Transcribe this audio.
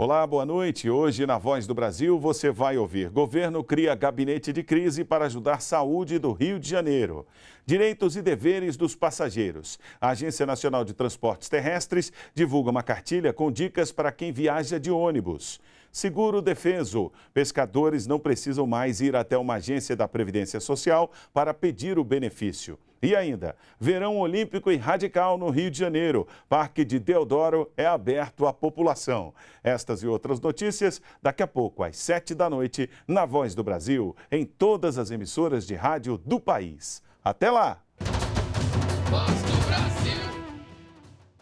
Olá, boa noite. Hoje, na Voz do Brasil, você vai ouvir: Governo cria gabinete de crise para ajudar saúde do Rio de Janeiro. Direitos e deveres dos passageiros. A Agência Nacional de Transportes Terrestres divulga uma cartilha com dicas para quem viaja de ônibus. Seguro defeso. Pescadores não precisam mais ir até uma agência da Previdência Social para pedir o benefício. E ainda, verão olímpico e radical no Rio de Janeiro. Parque de Deodoro é aberto à população. Estas e outras notícias daqui a pouco, às sete da noite, na Voz do Brasil, em todas as emissoras de rádio do país. Até lá!